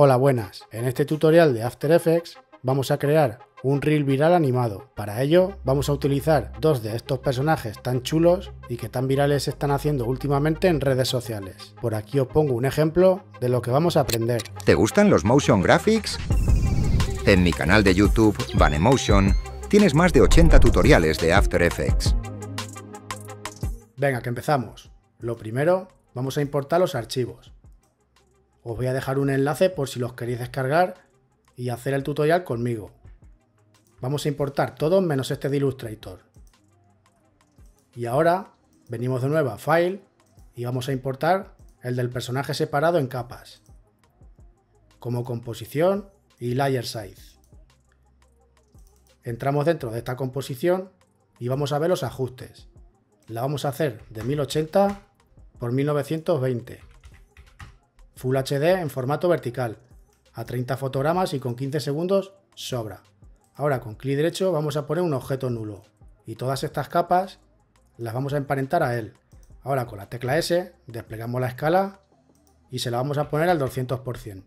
Hola, buenas. En este tutorial de After Effects vamos a crear un reel viral animado. Para ello vamos a utilizar dos de estos personajes tan chulos y que tan virales se están haciendo últimamente en redes sociales. Por aquí os pongo un ejemplo de lo que vamos a aprender. ¿Te gustan los motion graphics? En mi canal de YouTube, Vanemotion, tienes más de 80 tutoriales de After Effects. Venga, que empezamos. Lo primero, vamos a importar los archivos. Os voy a dejar un enlace por si los queréis descargar y hacer el tutorial conmigo. Vamos a importar todos menos este de Illustrator. Y ahora venimos de nuevo a File y vamos a importar el del personaje separado en capas, como composición y layer size. Entramos dentro de esta composición y vamos a ver los ajustes. La vamos a hacer de 1080 por 1920. Full HD en formato vertical, a 30 fotogramas y con 15 segundos sobra. Ahora con clic derecho vamos a poner un objeto nulo y todas estas capas las vamos a emparentar a él. Ahora con la tecla S desplegamos la escala y se la vamos a poner al 200%.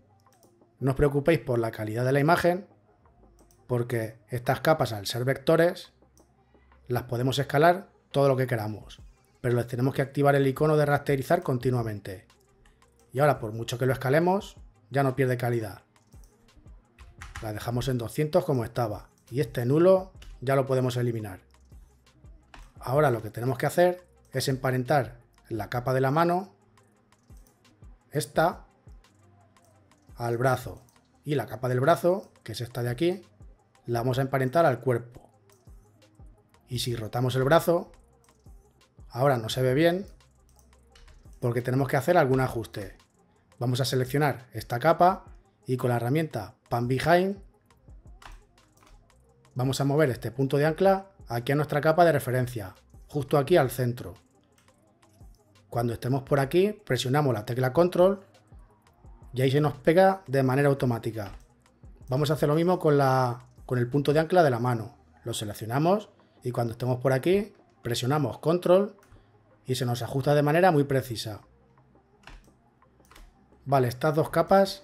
No os preocupéis por la calidad de la imagen porque estas capas al ser vectores las podemos escalar todo lo que queramos, pero les tenemos que activar el icono de rasterizar continuamente. Y ahora por mucho que lo escalemos ya no pierde calidad. La dejamos en 200 como estaba. Y este nulo ya lo podemos eliminar. Ahora lo que tenemos que hacer es emparentar la capa de la mano, esta, al brazo. Y la capa del brazo, que es esta de aquí, la vamos a emparentar al cuerpo. Y si rotamos el brazo, ahora no se ve bien, porque tenemos que hacer algún ajuste. Vamos a seleccionar esta capa y con la herramienta Pan Behind vamos a mover este punto de ancla aquí a nuestra capa de referencia, justo aquí al centro. Cuando estemos por aquí, presionamos la tecla Control y ahí se nos pega de manera automática. Vamos a hacer lo mismo con, la, con el punto de ancla de la mano. Lo seleccionamos y cuando estemos por aquí, presionamos Control y se nos ajusta de manera muy precisa. Vale, estas dos capas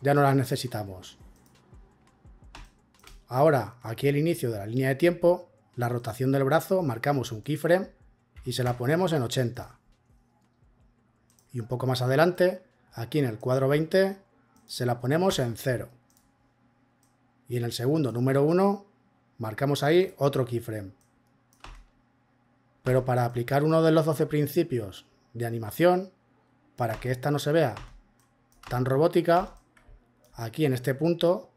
ya no las necesitamos. Ahora, aquí el inicio de la línea de tiempo, la rotación del brazo, marcamos un keyframe y se la ponemos en 80. Y un poco más adelante, aquí en el cuadro 20, se la ponemos en 0. Y en el segundo número 1, marcamos ahí otro keyframe. Pero para aplicar uno de los 12 principios de animación, para que esta no se vea tan robótica, aquí en este punto,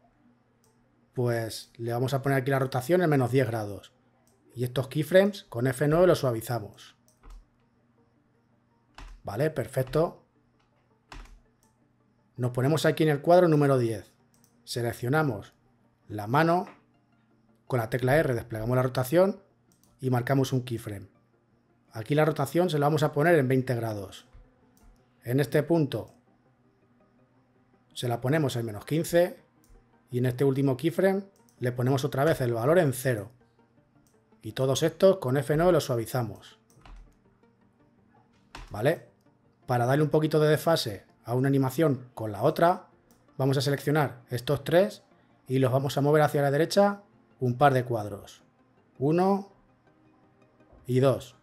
pues le vamos a poner aquí la rotación en menos 10 grados. Y estos keyframes con F9 los suavizamos. Vale, perfecto. Nos ponemos aquí en el cuadro número 10. Seleccionamos la mano, con la tecla R desplegamos la rotación y marcamos un keyframe. Aquí la rotación se la vamos a poner en 20 grados. En este punto se la ponemos en menos 15 y en este último keyframe le ponemos otra vez el valor en 0. Y todos estos con F9 los suavizamos. ¿Vale? Para darle un poquito de desfase a una animación con la otra, vamos a seleccionar estos tres y los vamos a mover hacia la derecha un par de cuadros. Uno y dos.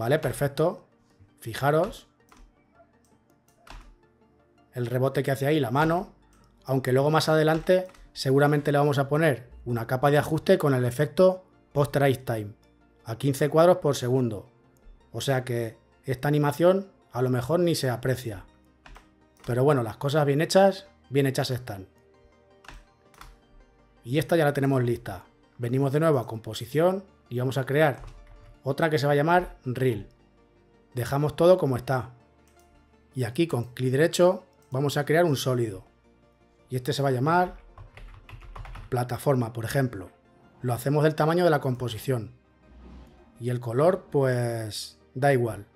Vale, perfecto. Fijaros el rebote que hace ahí la mano, aunque luego más adelante seguramente le vamos a poner una capa de ajuste con el efecto post trace time a 15 cuadros por segundo. O sea que esta animación a lo mejor ni se aprecia. Pero bueno, las cosas bien hechas, bien hechas están. Y esta ya la tenemos lista. Venimos de nuevo a composición y vamos a crear otra que se va a llamar reel. Dejamos todo como está. Y aquí con clic derecho vamos a crear un sólido. Y este se va a llamar plataforma, por ejemplo. Lo hacemos del tamaño de la composición. Y el color, pues da igual.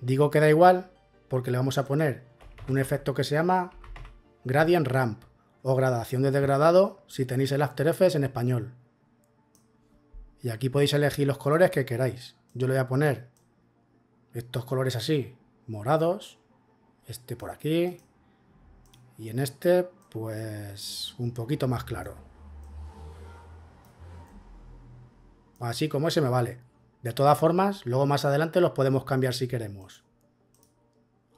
Digo que da igual porque le vamos a poner un efecto que se llama gradient ramp o gradación de degradado si tenéis el After Effects en español. Y aquí podéis elegir los colores que queráis. Yo le voy a poner estos colores así, morados. Este por aquí. Y en este, pues un poquito más claro. Así como ese me vale. De todas formas, luego más adelante los podemos cambiar si queremos.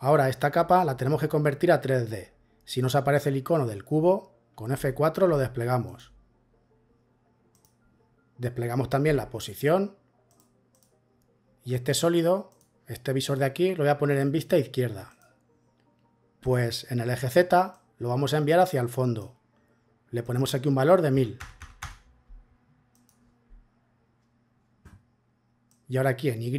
Ahora esta capa la tenemos que convertir a 3D. Si nos aparece el icono del cubo, con F4 lo desplegamos. Desplegamos también la posición. Y este sólido, este visor de aquí, lo voy a poner en vista izquierda. Pues en el eje Z lo vamos a enviar hacia el fondo. Le ponemos aquí un valor de 1000. Y ahora aquí en Y,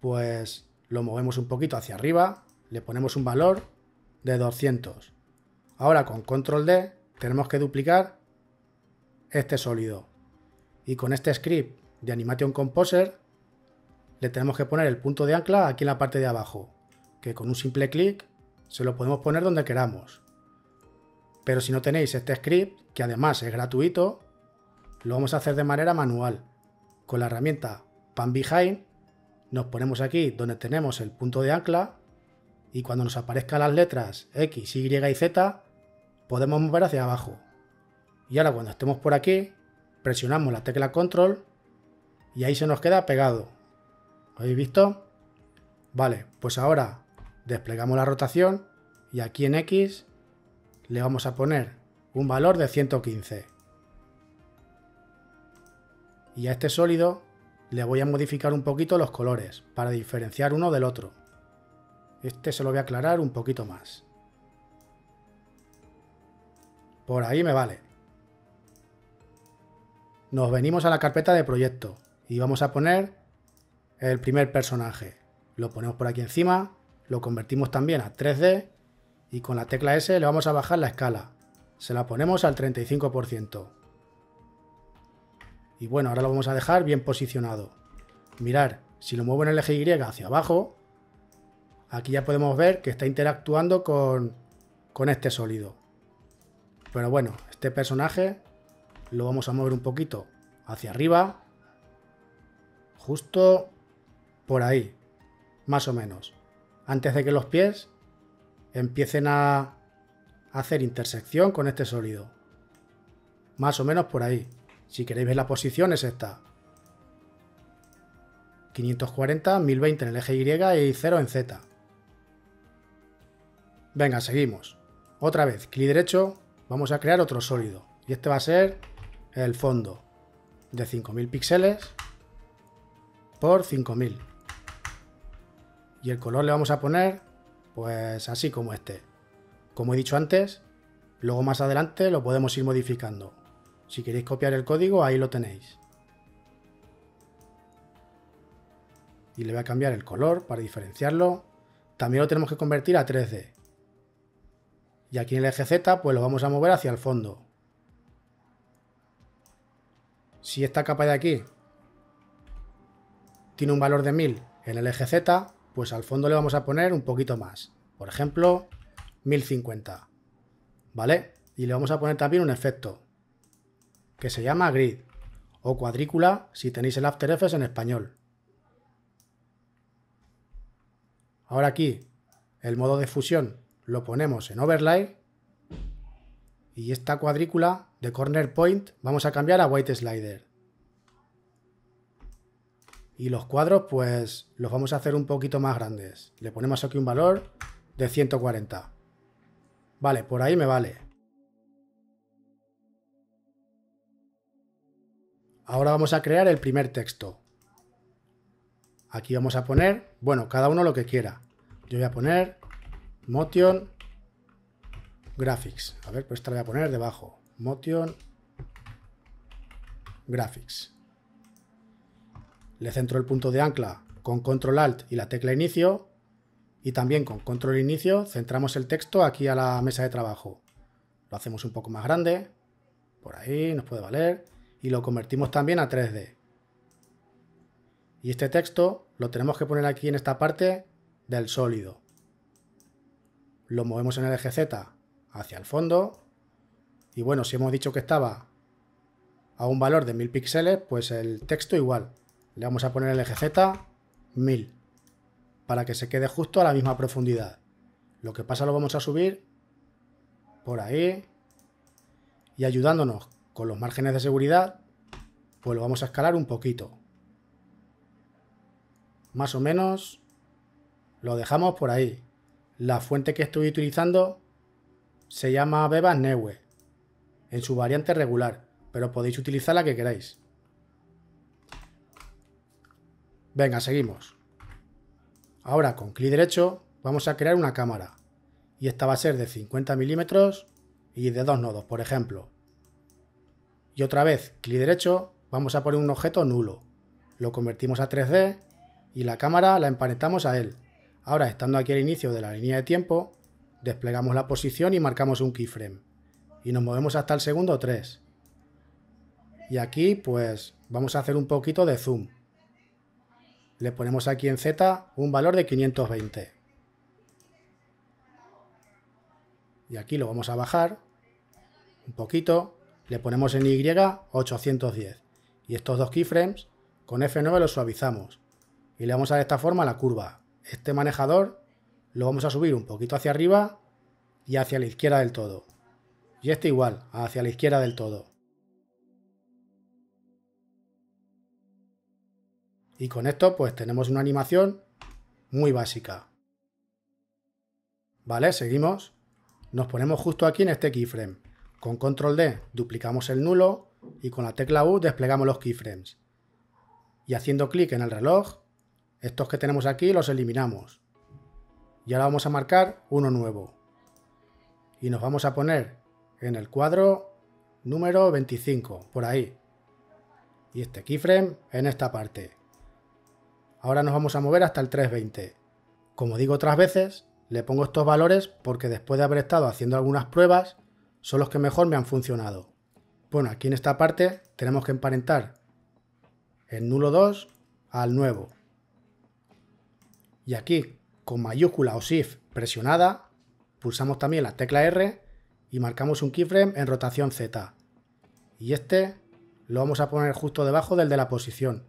pues lo movemos un poquito hacia arriba, le ponemos un valor de 200. Ahora con control D tenemos que duplicar este sólido. Y con este script de Animation Composer le tenemos que poner el punto de ancla aquí en la parte de abajo, que con un simple clic se lo podemos poner donde queramos. Pero si no tenéis este script, que además es gratuito, lo vamos a hacer de manera manual. Con la herramienta Pan Behind nos ponemos aquí donde tenemos el punto de ancla y cuando nos aparezcan las letras X, Y y Z podemos mover hacia abajo. Y ahora cuando estemos por aquí presionamos la tecla control y ahí se nos queda pegado. ¿Habéis visto? Vale, pues ahora desplegamos la rotación y aquí en X le vamos a poner un valor de 115. Y a este sólido le voy a modificar un poquito los colores para diferenciar uno del otro. Este se lo voy a aclarar un poquito más. Por ahí me vale. Nos venimos a la carpeta de proyecto y vamos a poner el primer personaje. Lo ponemos por aquí encima, lo convertimos también a 3D y con la tecla S le vamos a bajar la escala. Se la ponemos al 35%. Y bueno, ahora lo vamos a dejar bien posicionado. Mirar, si lo muevo en el eje Y hacia abajo, aquí ya podemos ver que está interactuando con, con este sólido. Pero bueno, este personaje lo vamos a mover un poquito hacia arriba. Justo por ahí, más o menos. Antes de que los pies empiecen a hacer intersección con este sólido. Más o menos por ahí. Si queréis ver la posición es esta. 540, 1020 en el eje Y y 0 en Z. Venga, seguimos. Otra vez, clic derecho, vamos a crear otro sólido. Y este va a ser el fondo de 5000 píxeles por 5000. Y el color le vamos a poner pues así como este. Como he dicho antes, luego más adelante lo podemos ir modificando. Si queréis copiar el código, ahí lo tenéis. Y le voy a cambiar el color para diferenciarlo. También lo tenemos que convertir a 3D. Y aquí en el eje Z, pues lo vamos a mover hacia el fondo. Si esta capa de aquí tiene un valor de 1000 en el eje Z, pues al fondo le vamos a poner un poquito más. Por ejemplo, 1050. ¿Vale? Y le vamos a poner también un efecto que se llama grid o cuadrícula si tenéis el After Effects en español. Ahora aquí el modo de fusión lo ponemos en overlay y esta cuadrícula de corner point vamos a cambiar a white slider. Y los cuadros pues los vamos a hacer un poquito más grandes. Le ponemos aquí un valor de 140. Vale, por ahí me vale. Ahora vamos a crear el primer texto. Aquí vamos a poner, bueno, cada uno lo que quiera. Yo voy a poner Motion Graphics. A ver, pues esta la voy a poner debajo. Motion Graphics. Le centro el punto de ancla con Control Alt y la tecla inicio. Y también con Control inicio centramos el texto aquí a la mesa de trabajo. Lo hacemos un poco más grande. Por ahí nos puede valer y lo convertimos también a 3D. Y este texto lo tenemos que poner aquí en esta parte del sólido. Lo movemos en el eje Z hacia el fondo. Y bueno, si hemos dicho que estaba a un valor de 1000 píxeles, pues el texto igual. Le vamos a poner el eje Z 1000. para que se quede justo a la misma profundidad. Lo que pasa lo vamos a subir por ahí y ayudándonos con los márgenes de seguridad, pues lo vamos a escalar un poquito. Más o menos lo dejamos por ahí. La fuente que estoy utilizando se llama Bebas Neue, en su variante regular, pero podéis utilizar la que queráis. Venga, seguimos. Ahora con clic derecho vamos a crear una cámara. Y esta va a ser de 50 milímetros y de dos nodos, por ejemplo. Y otra vez, clic derecho, vamos a poner un objeto nulo. Lo convertimos a 3D y la cámara la empanetamos a él. Ahora, estando aquí al inicio de la línea de tiempo, desplegamos la posición y marcamos un keyframe. Y nos movemos hasta el segundo 3. Y aquí, pues, vamos a hacer un poquito de zoom. Le ponemos aquí en Z un valor de 520. Y aquí lo vamos a bajar un poquito. Le ponemos en Y 810. Y estos dos keyframes con F9 los suavizamos. Y le vamos a dar de esta forma la curva. Este manejador lo vamos a subir un poquito hacia arriba y hacia la izquierda del todo. Y este igual, hacia la izquierda del todo. Y con esto pues tenemos una animación muy básica. Vale, seguimos. Nos ponemos justo aquí en este keyframe. Con control D duplicamos el nulo y con la tecla U desplegamos los keyframes. Y haciendo clic en el reloj, estos que tenemos aquí los eliminamos. Y ahora vamos a marcar uno nuevo. Y nos vamos a poner en el cuadro número 25, por ahí. Y este keyframe en esta parte. Ahora nos vamos a mover hasta el 320. Como digo otras veces, le pongo estos valores porque después de haber estado haciendo algunas pruebas, son los que mejor me han funcionado. Bueno, aquí en esta parte tenemos que emparentar el nulo 2 al nuevo. Y aquí, con mayúscula o shift presionada, pulsamos también la tecla R y marcamos un keyframe en rotación Z. Y este lo vamos a poner justo debajo del de la posición.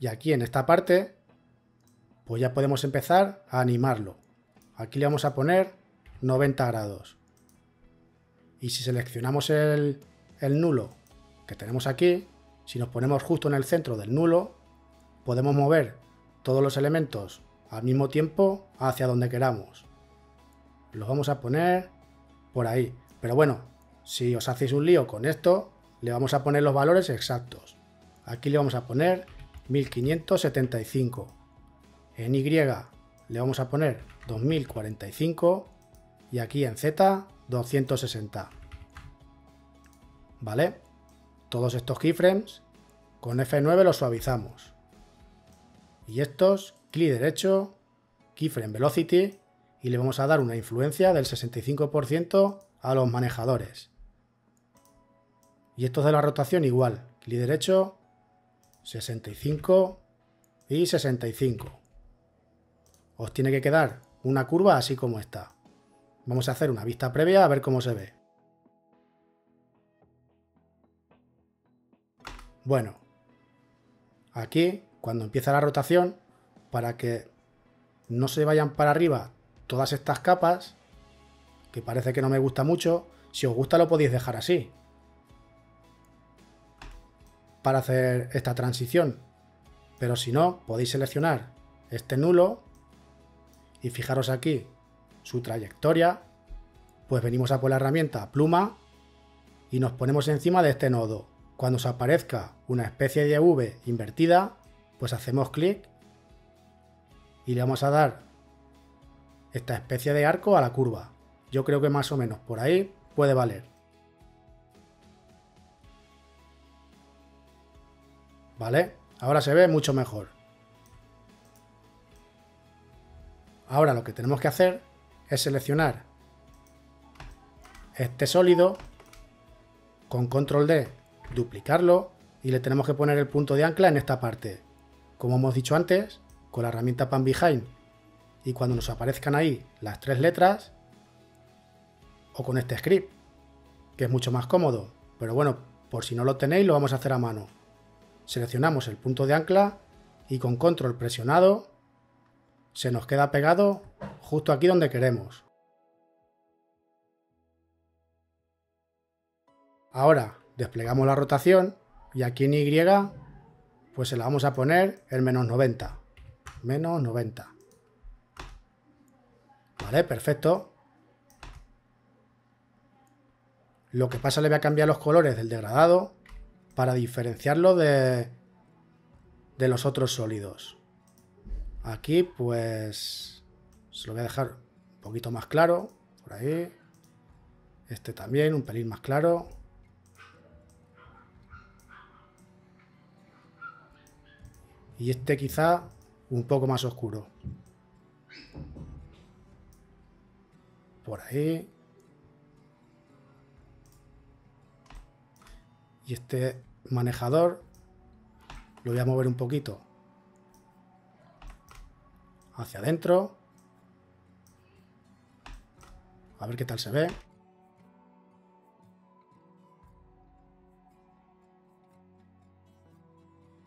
Y aquí en esta parte pues ya podemos empezar a animarlo. Aquí le vamos a poner 90 grados. Y si seleccionamos el, el nulo que tenemos aquí, si nos ponemos justo en el centro del nulo, podemos mover todos los elementos al mismo tiempo hacia donde queramos. Los vamos a poner por ahí. Pero bueno, si os hacéis un lío con esto, le vamos a poner los valores exactos. Aquí le vamos a poner 1575. En Y le vamos a poner 2045 y aquí en Z 260. ¿Vale? Todos estos keyframes con F9 los suavizamos. Y estos, clic derecho, keyframe velocity y le vamos a dar una influencia del 65% a los manejadores. Y estos de la rotación igual, clic derecho, 65 y 65 os tiene que quedar una curva así como esta. Vamos a hacer una vista previa a ver cómo se ve. Bueno, aquí cuando empieza la rotación, para que no se vayan para arriba todas estas capas, parece que no me gusta mucho, si os gusta lo podéis dejar así. Para hacer esta transición. Pero si no, podéis seleccionar este nulo y fijaros aquí su trayectoria, pues venimos a por la herramienta pluma y nos ponemos encima de este nodo. Cuando os aparezca una especie de V invertida, pues hacemos clic y le vamos a dar esta especie de arco a la curva. Yo creo que más o menos por ahí puede valer. ¿Vale? Ahora se ve mucho mejor. Ahora lo que tenemos que hacer es seleccionar este sólido con control D, duplicarlo y le tenemos que poner el punto de ancla en esta parte. Como hemos dicho antes, con la herramienta Pan Behind y cuando nos aparezcan ahí las tres letras o con este script, que es mucho más cómodo, pero bueno, por si no lo tenéis lo vamos a hacer a mano. Seleccionamos el punto de ancla y con control presionado se nos queda pegado justo aquí donde queremos. Ahora desplegamos la rotación y aquí en Y pues se la vamos a poner el menos 90. Menos 90. Vale, perfecto. Lo que pasa le voy a cambiar los colores del degradado para diferenciarlo de, de los otros sólidos. Aquí pues se lo voy a dejar un poquito más claro, por ahí. Este también, un pelín más claro. Y este quizá un poco más oscuro. Por ahí. Y este manejador lo voy a mover un poquito hacia adentro. A ver qué tal se ve.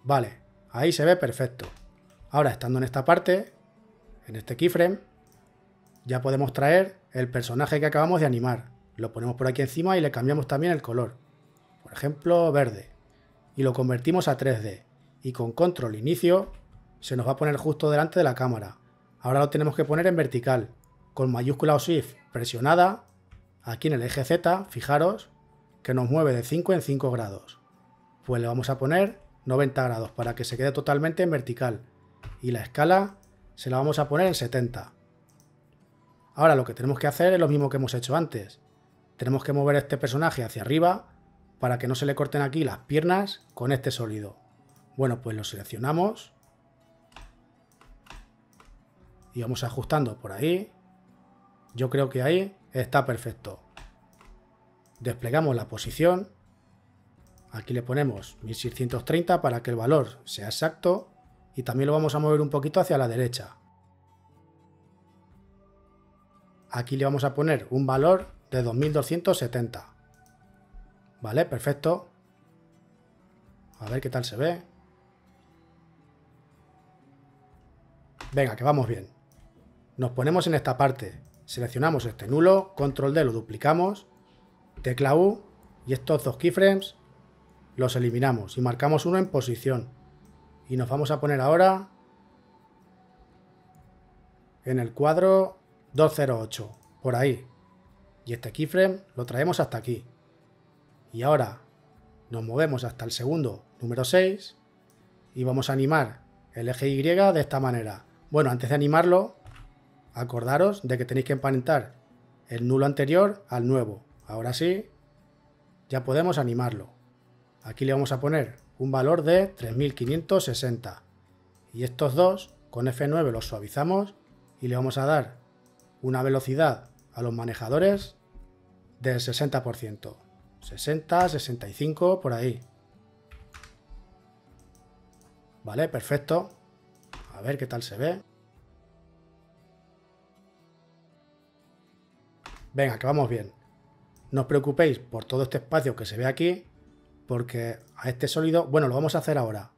Vale, ahí se ve perfecto. Ahora, estando en esta parte, en este keyframe, ya podemos traer el personaje que acabamos de animar. Lo ponemos por aquí encima y le cambiamos también el color. Por ejemplo, verde. Y lo convertimos a 3D. Y con control inicio se nos va a poner justo delante de la cámara. Ahora lo tenemos que poner en vertical, con mayúscula o shift presionada, aquí en el eje Z, fijaros, que nos mueve de 5 en 5 grados. Pues le vamos a poner 90 grados para que se quede totalmente en vertical. Y la escala se la vamos a poner en 70. Ahora lo que tenemos que hacer es lo mismo que hemos hecho antes. Tenemos que mover este personaje hacia arriba para que no se le corten aquí las piernas con este sólido. Bueno, pues lo seleccionamos y vamos ajustando por ahí. Yo creo que ahí está perfecto. Desplegamos la posición. Aquí le ponemos 1630 para que el valor sea exacto y también lo vamos a mover un poquito hacia la derecha. Aquí le vamos a poner un valor de 2270. Vale, perfecto. A ver qué tal se ve. Venga, que vamos bien. Nos ponemos en esta parte, seleccionamos este nulo, control D lo duplicamos, tecla U y estos dos keyframes los eliminamos y marcamos uno en posición. Y nos vamos a poner ahora en el cuadro 208, por ahí. Y este keyframe lo traemos hasta aquí. Y ahora nos movemos hasta el segundo número 6 y vamos a animar el eje Y de esta manera. Bueno, antes de animarlo, acordaros de que tenéis que emparentar el nulo anterior al nuevo. Ahora sí, ya podemos animarlo. Aquí le vamos a poner un valor de 3560. Y estos dos, con F9 los suavizamos y le vamos a dar una velocidad a los manejadores del 60%. 60, 65, por ahí. Vale, perfecto. A ver qué tal se ve. Venga, que vamos bien. No os preocupéis por todo este espacio que se ve aquí, porque a este sólido, bueno, lo vamos a hacer ahora.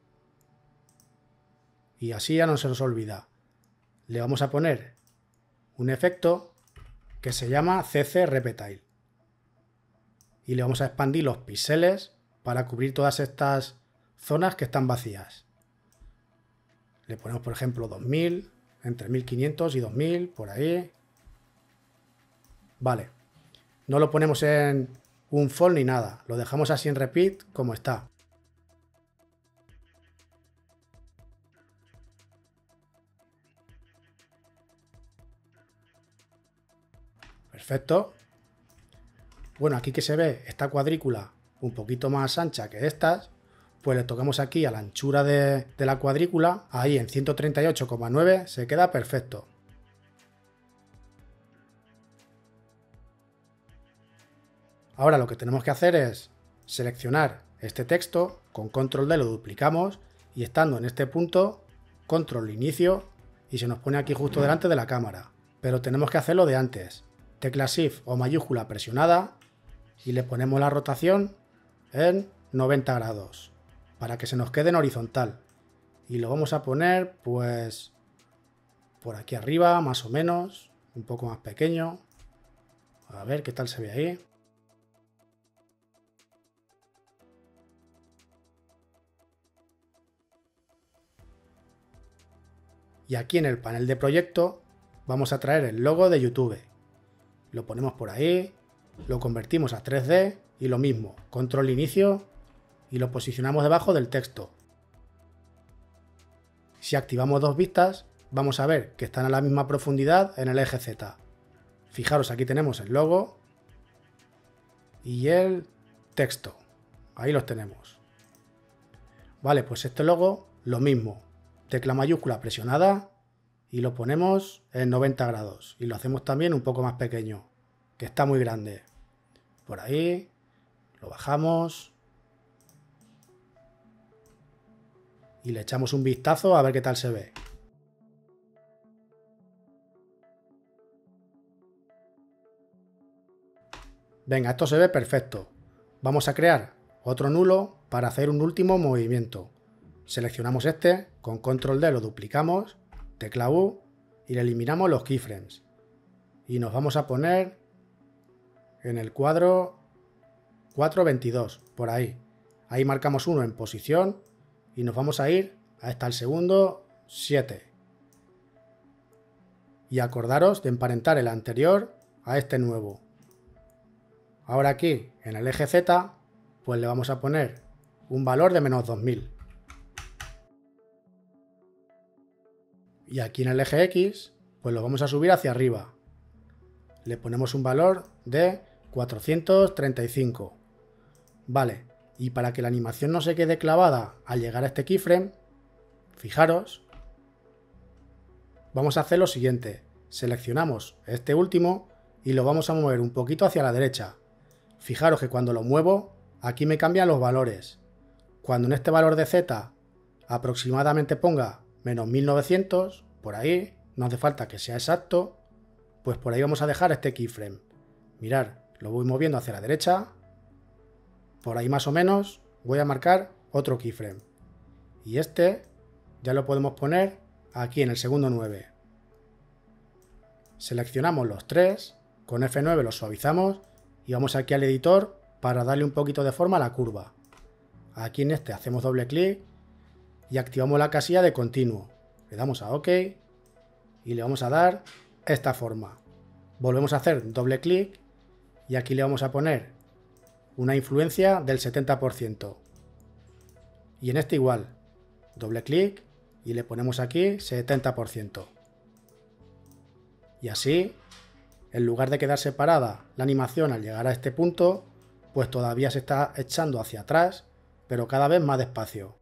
Y así ya no se nos olvida. Le vamos a poner un efecto que se llama CC Repetile. Y le vamos a expandir los píxeles para cubrir todas estas zonas que están vacías. Le ponemos, por ejemplo, 2000, entre 1500 y 2000, por ahí. Vale. No lo ponemos en un fall ni nada. Lo dejamos así en repeat como está. Perfecto. Bueno, aquí que se ve esta cuadrícula un poquito más ancha que estas, pues le tocamos aquí a la anchura de, la cuadrícula, ahí en 138,9 se queda perfecto. Ahora lo que tenemos que hacer es seleccionar este texto, con control D lo duplicamos y estando en este punto, control inicio y se nos pone aquí justo delante de la cámara. Pero tenemos que hacerlo de antes. Tecla Shift o mayúscula presionada y le ponemos la rotación en 90 grados para que se nos quede en horizontal. Y lo vamos a poner pues por aquí arriba, más o menos, un poco más pequeño. A ver qué tal se ve ahí. Y aquí en el panel de proyecto vamos a traer el logo de YouTube. Lo ponemos por ahí, lo convertimos a 3D y lo mismo, control inicio y lo posicionamos debajo del texto. Si activamos dos vistas, vamos a ver que están a la misma profundidad en el eje Z. Fijaros, aquí tenemos el logo y el texto. Ahí los tenemos. Vale, pues este logo, lo mismo. Tecla mayúscula presionada y lo ponemos en 90 grados. Y lo hacemos también un poco más pequeño, que está muy grande. Por ahí, lo bajamos. Y le echamos un vistazo a ver qué tal se ve. Venga, esto se ve perfecto. Vamos a crear otro nulo para hacer un último movimiento. Seleccionamos este, con control D lo duplicamos, tecla U y le eliminamos los keyframes. Y nos vamos a poner en el cuadro 422, por ahí. Ahí marcamos uno en posición y nos vamos a ir hasta el segundo 7. Y acordaros de emparentar el anterior a este nuevo. Ahora aquí, en el eje Z, pues le vamos a poner un valor de menos 2000. Y aquí en el eje X, pues lo vamos a subir hacia arriba. Le ponemos un valor de 435. Vale, y para que la animación no se quede clavada al llegar a este keyframe, fijaros, vamos a hacer lo siguiente. Seleccionamos este último y lo vamos a mover un poquito hacia la derecha, Fijaros que cuando lo muevo, aquí me cambian los valores. Cuando en este valor de z aproximadamente ponga menos 1900, por ahí, no hace falta que sea exacto, pues por ahí vamos a dejar este keyframe. Mirar, lo voy moviendo hacia la derecha, por ahí más o menos voy a marcar otro keyframe. Y este ya lo podemos poner aquí en el segundo 9. Seleccionamos los tres, con F9 los suavizamos y vamos aquí al editor para darle un poquito de forma a la curva. Aquí en este hacemos doble clic y activamos la casilla de continuo. Le damos a OK y le vamos a dar esta forma. Volvemos a hacer doble clic y aquí le vamos a poner una influencia del 70%. Y en este igual, doble clic y le ponemos aquí 70%. Y así en lugar de quedar separada la animación al llegar a este punto, pues todavía se está echando hacia atrás, pero cada vez más despacio.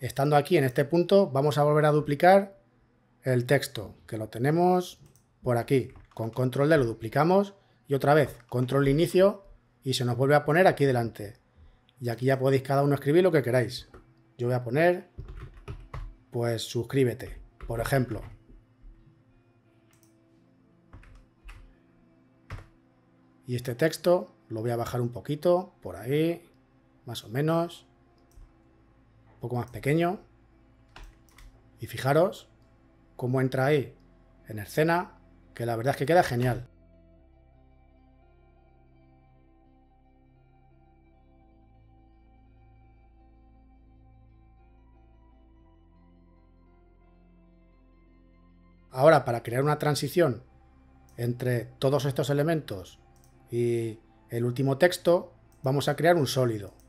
Estando aquí en este punto, vamos a volver a duplicar el texto, que lo tenemos por aquí. Con control D lo duplicamos y otra vez control inicio y se nos vuelve a poner aquí delante. Y aquí ya podéis cada uno escribir lo que queráis. Yo voy a poner, pues suscríbete, por ejemplo. Y este texto lo voy a bajar un poquito, por ahí, más o menos. Poco más pequeño. Y fijaros cómo entra ahí en escena, que la verdad es que queda genial. Ahora, para crear una transición entre todos estos elementos y el último texto, vamos a crear un sólido.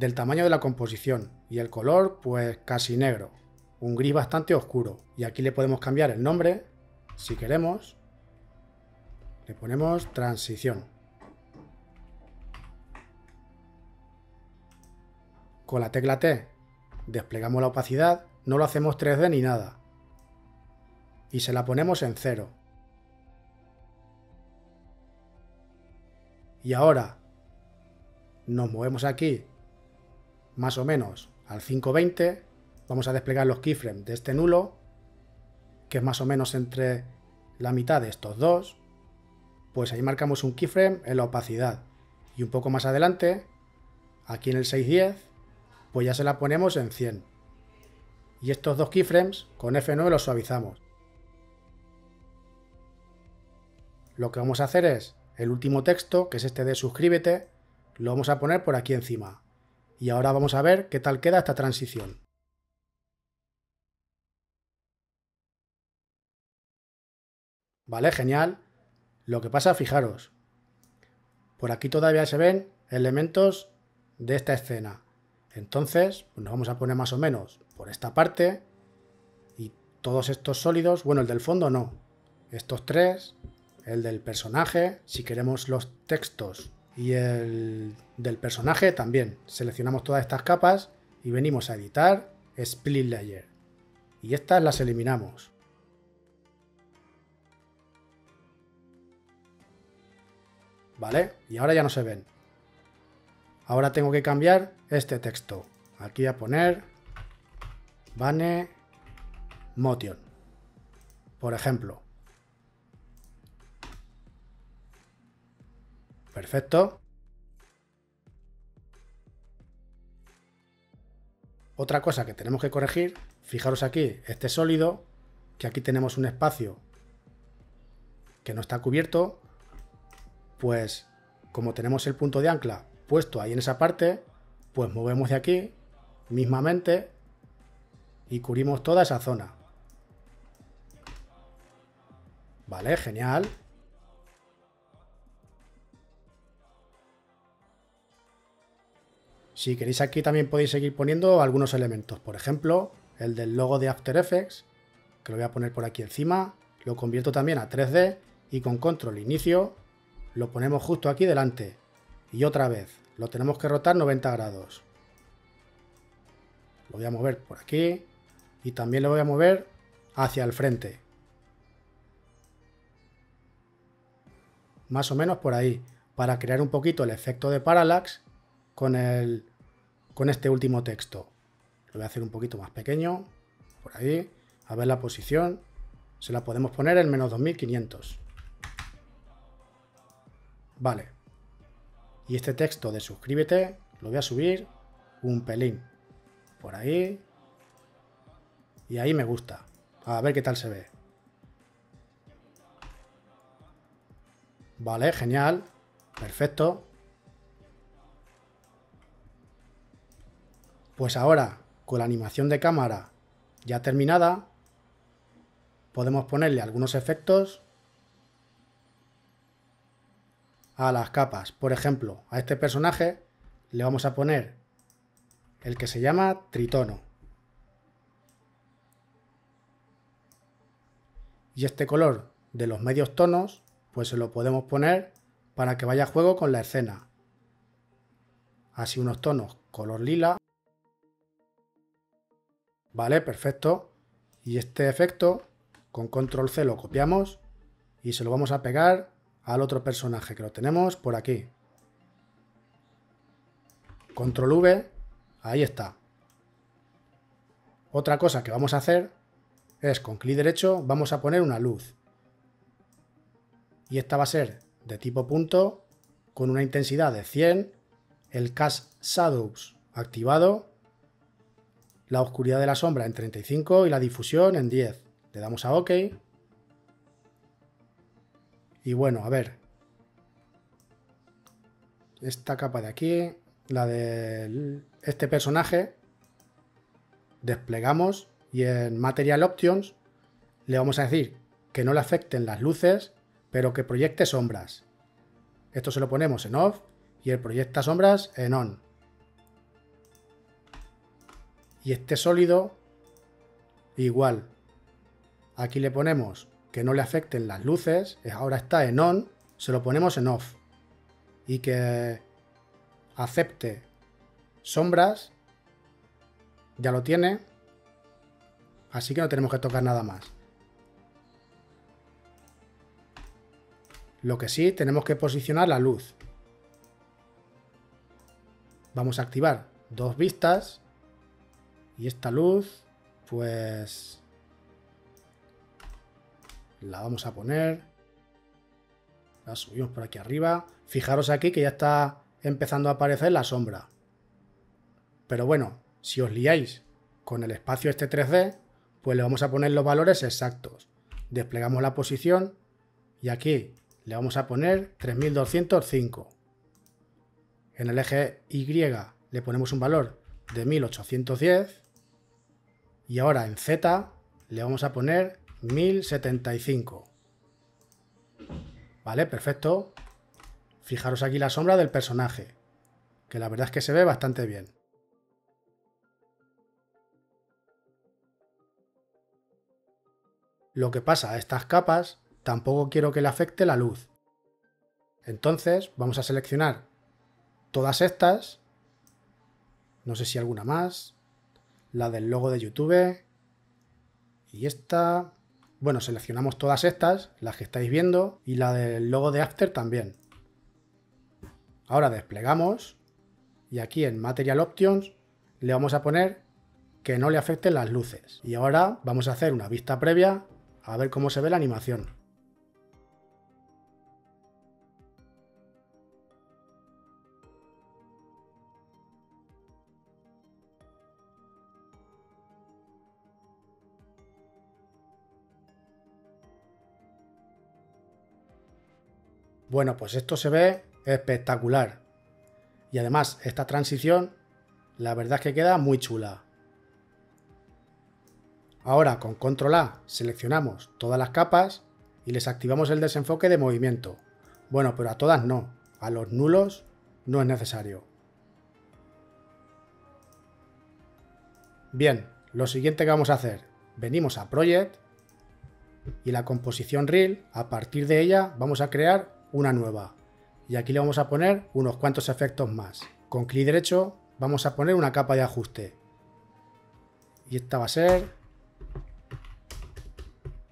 Del tamaño de la composición y el color, pues casi negro. Un gris bastante oscuro. Y aquí le podemos cambiar el nombre, si queremos. Le ponemos transición. Con la tecla T desplegamos la opacidad no lo hacemos 3D ni nada. Y se la ponemos en cero. Y ahora nos movemos aquí más o menos al 520. Vamos a desplegar los keyframes de este nulo, que es más o menos entre la mitad de estos dos, pues ahí marcamos un keyframe en la opacidad. Y un poco más adelante, aquí en el 610, pues ya se la ponemos en 100. Y estos dos keyframes con F9 los suavizamos. Lo que vamos a hacer es el último texto, que es este de suscríbete, lo vamos a poner por aquí encima. Y ahora vamos a ver qué tal queda esta transición. Vale, genial. Lo que pasa, fijaros, por aquí todavía se ven elementos de esta escena. Entonces, nos vamos a poner más o menos por esta parte y todos estos sólidos, bueno, el del fondo no, estos tres, el del personaje, si queremos los textos y el del personaje también. Seleccionamos todas estas capas y venimos a editar Split Layer. Y estas las eliminamos. ¿Vale? Y ahora ya no se ven. Ahora tengo que cambiar este texto. Aquí a poner Bane Motion. Por ejemplo. Perfecto. Otra cosa que tenemos que corregir, fijaros aquí, este sólido, que aquí tenemos un espacio que no está cubierto, pues como tenemos el punto de ancla puesto ahí en esa parte, pues movemos de aquí mismamente y cubrimos toda esa zona. Vale, genial. Si queréis aquí también podéis seguir poniendo algunos elementos. Por ejemplo, el del logo de After Effects, que lo voy a poner por aquí encima. Lo convierto también a 3D y con control inicio lo ponemos justo aquí delante. Y otra vez, lo tenemos que rotar 90 grados. Lo voy a mover por aquí y también lo voy a mover hacia el frente. Más o menos por ahí, para crear un poquito el efecto de parallax con, el, con este último texto. Lo voy a hacer un poquito más pequeño, por ahí, a ver la posición. Se la podemos poner en menos 2500. Vale. Y este texto de suscríbete lo voy a subir un pelín. Por ahí. Y ahí me gusta. A ver qué tal se ve. Vale, genial. Perfecto. Pues ahora, con la animación de cámara ya terminada, podemos ponerle algunos efectos a las capas. Por ejemplo, a este personaje le vamos a poner el que se llama tritono. Y este color de los medios tonos, pues se lo podemos poner para que vaya a juego con la escena. Así unos tonos color lila. Vale, perfecto. Y este efecto con control C lo copiamos y se lo vamos a pegar al otro personaje que lo tenemos por aquí. Control V, ahí está. Otra cosa que vamos a hacer es con clic derecho vamos a poner una luz. Y esta va a ser de tipo punto con una intensidad de 100, el Cast Shadows activado, la oscuridad de la sombra en 35 y la difusión en 10. Le damos a OK y bueno, a ver. Esta capa de aquí, la de este personaje, desplegamos y en Material Options le vamos a decir que no le afecten las luces, pero que proyecte sombras. Esto se lo ponemos en off y el proyecta sombras en on. Y este sólido, igual. Aquí le ponemos que no le afecten las luces, ahora está en on, se lo ponemos en off. Y que acepte sombras, ya lo tiene, así que no tenemos que tocar nada más. Lo que sí, tenemos que posicionar la luz. Vamos a activar dos vistas y esta luz, pues la vamos a poner. La subimos por aquí arriba. Fijaros aquí que ya está empezando a aparecer la sombra. Pero bueno, si os liáis con el espacio este 3D, pues le vamos a poner los valores exactos. Desplegamos la posición y aquí le vamos a poner 3205. En el eje Y le ponemos un valor de 1810 y ahora en Z le vamos a poner 1075. Vale, perfecto. Fijaros aquí la sombra del personaje, que la verdad es que se ve bastante bien. Lo que pasa a estas capas, tampoco quiero que le afecte la luz. Entonces vamos a seleccionar todas estas, no sé si alguna más, la del logo de YouTube y esta, bueno, seleccionamos todas estas, las que estáis viendo, y la del logo de After también. Ahora desplegamos y aquí en Material Options le vamos a poner que no le afecten las luces. Y ahora vamos a hacer una vista previa a ver cómo se ve la animación. Bueno, pues esto se ve espectacular. Y además, esta transición, la verdad es que queda muy chula. Ahora con control A seleccionamos todas las capas y les activamos el desenfoque de movimiento. Bueno, pero a todas no. A los nulos no es necesario. Bien, lo siguiente que vamos a hacer. Venimos a Project y la composición Reel, a partir de ella vamos a crear una nueva. Y aquí le vamos a poner unos cuantos efectos más. Con clic derecho vamos a poner una capa de ajuste. Y esta va a ser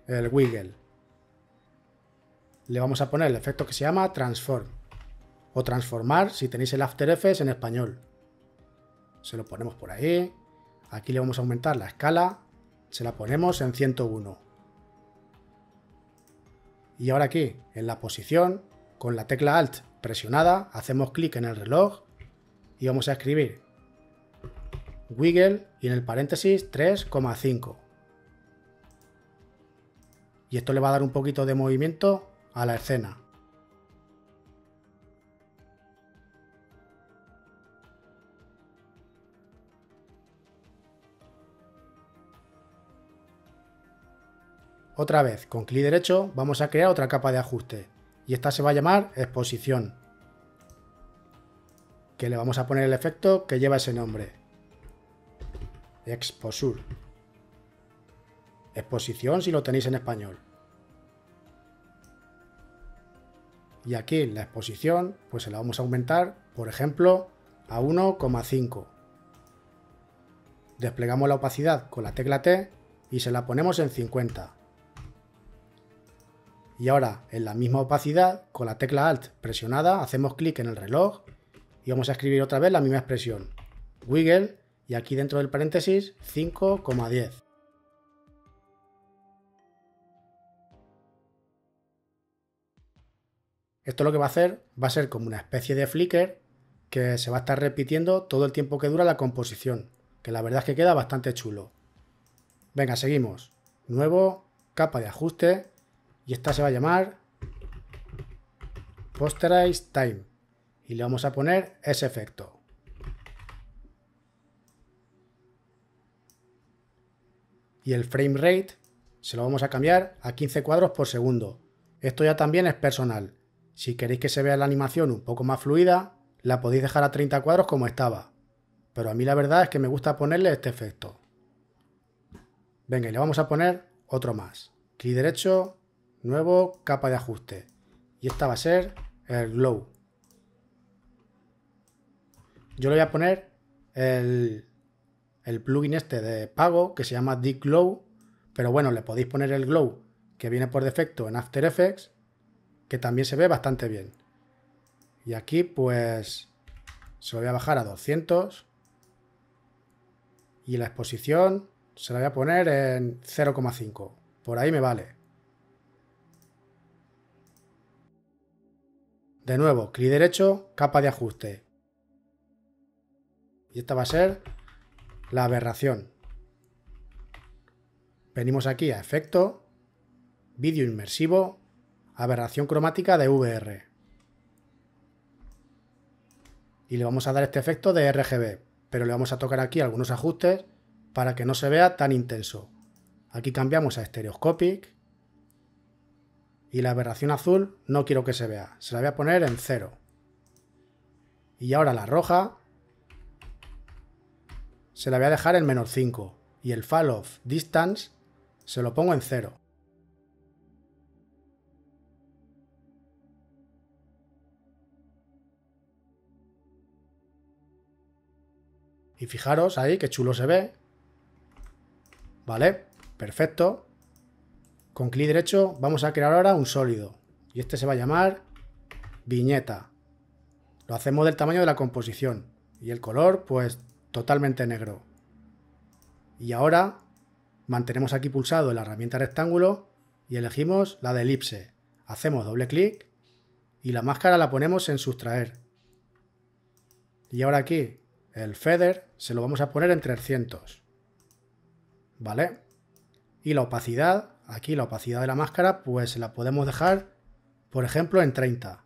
el wiggle. Le vamos a poner el efecto que se llama transform. O transformar si tenéis el After Effects en español. Se lo ponemos por ahí. Aquí le vamos a aumentar la escala. Se la ponemos en 101. Y ahora aquí, en la posición, con la tecla Alt presionada, hacemos clic en el reloj y vamos a escribir wiggle y en el paréntesis 3,5. Y esto le va a dar un poquito de movimiento a la escena. Otra vez, con clic derecho vamos a crear otra capa de ajuste y esta se va a llamar exposición, que le vamos a poner el efecto que lleva ese nombre. Exposure. Exposición si lo tenéis en español. Y aquí la exposición, pues se la vamos a aumentar, por ejemplo, a 1,5. Desplegamos la opacidad con la tecla T y se la ponemos en 50. Y ahora, en la misma opacidad, con la tecla Alt presionada, hacemos clic en el reloj y vamos a escribir otra vez la misma expresión. Wiggle y aquí dentro del paréntesis 5,10. Esto lo que va a hacer va a ser como una especie de flicker que se va a estar repitiendo todo el tiempo que dura la composición, que la verdad es que queda bastante chulo. Venga, seguimos. Nuevo, capa de ajuste, y esta se va a llamar Posterize Time. Y le vamos a poner ese efecto. Y el frame rate se lo vamos a cambiar a 15 cuadros por segundo. Esto ya también es personal. Si queréis que se vea la animación un poco más fluida, la podéis dejar a 30 cuadros como estaba. Pero a mí la verdad es que me gusta ponerle este efecto. Venga, y le vamos a poner otro más. Clic derecho, nuevo capa de ajuste. Y esta va a ser el glow. Yo le voy a poner el, el plugin este de pago que se llama Dick Glow. Pero bueno, le podéis poner el glow que viene por defecto en After Effects, que también se ve bastante bien. Y aquí pues se lo voy a bajar a 200. Y la exposición se la voy a poner en 0,5. Por ahí me vale. De nuevo, clic derecho, capa de ajuste. Y esta va a ser la aberración. Venimos aquí a efecto, vídeo inmersivo, aberración cromática de VR. Y le vamos a dar este efecto de RGB, pero le vamos a tocar aquí algunos ajustes para que no se vea tan intenso. Aquí cambiamos a Stereoscopic y la aberración azul no quiero que se vea, se la voy a poner en cero. Y ahora la roja se la voy a dejar en menos 5 y el fall of distance se lo pongo en cero. Y fijaros ahí que chulo se ve. Vale, perfecto. Con clic derecho vamos a crear ahora un sólido. Y este se va a llamar viñeta. Lo hacemos del tamaño de la composición. Y el color, pues totalmente negro. Y ahora mantenemos aquí pulsado la herramienta rectángulo y elegimos la de elipse. Hacemos doble clic y la máscara la ponemos en sustraer. Y ahora aquí el feather se lo vamos a poner en 300. ¿Vale? Y la opacidad Aquí la opacidad de la máscara pues la podemos dejar, por ejemplo, en 30.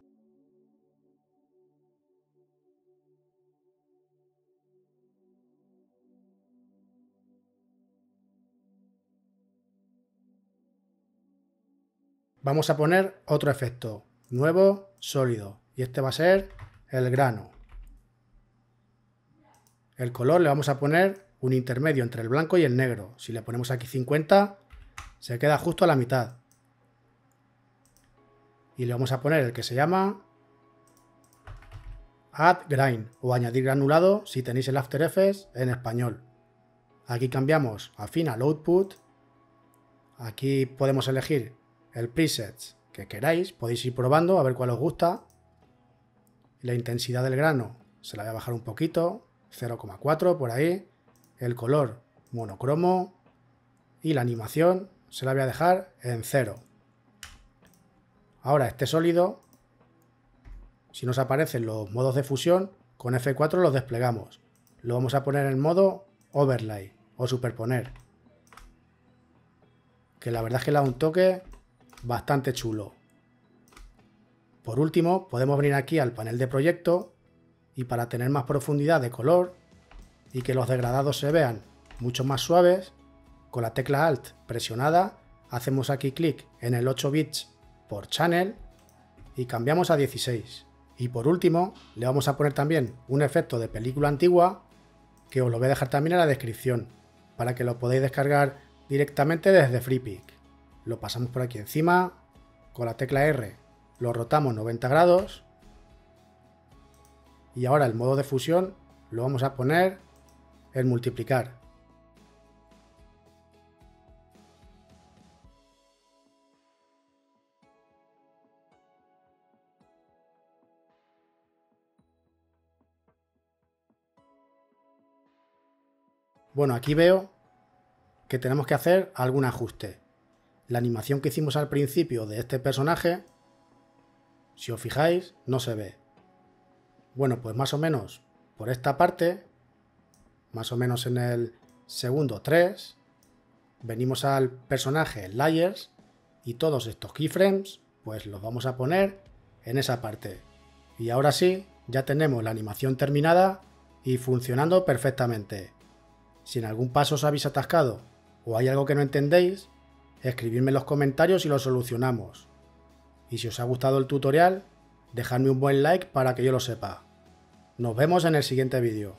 Vamos a poner otro efecto, nuevo, sólido, y este va a ser el grano. El color le vamos a poner un intermedio entre el blanco y el negro. Si le ponemos aquí 50, se queda justo a la mitad. Y le vamos a poner el que se llama Add Grind o añadir granulado si tenéis el After Effects en español. Aquí cambiamos a Final Output. Aquí podemos elegir el presets que queráis. Podéis ir probando a ver cuál os gusta. La intensidad del grano se la voy a bajar un poquito. 0,4 por ahí. El color monocromo. Y la animación se la voy a dejar en cero. Ahora este sólido, si nos aparecen los modos de fusión, con F4 los desplegamos. Lo vamos a poner en modo overlay o superponer. Que la verdad es que le da un toque bastante chulo. Por último, podemos venir aquí al panel de proyecto y para tener más profundidad de color y que los degradados se vean mucho más suaves, con la tecla Alt presionada, hacemos aquí clic en el 8 bits por channel y cambiamos a 16. Y por último, le vamos a poner también un efecto de película antigua que os lo voy a dejar también en la descripción para que lo podáis descargar directamente desde FreePic. Lo pasamos por aquí encima, con la tecla R lo rotamos 90 grados y ahora el modo de fusión lo vamos a poner en multiplicar Bueno, aquí veo que tenemos que hacer algún ajuste. La animación que hicimos al principio de este personaje, si os fijáis, no se ve. Bueno, pues más o menos por esta parte, más o menos en el segundo 3, venimos al personaje Layers y todos estos keyframes pues los vamos a poner en esa parte. Y ahora sí, ya tenemos la animación terminada y funcionando perfectamente. Si en algún paso os habéis atascado o hay algo que no entendéis, escribidme en los comentarios y lo solucionamos. Y si os ha gustado el tutorial, dejadme un buen like para que yo lo sepa. Nos vemos en el siguiente vídeo.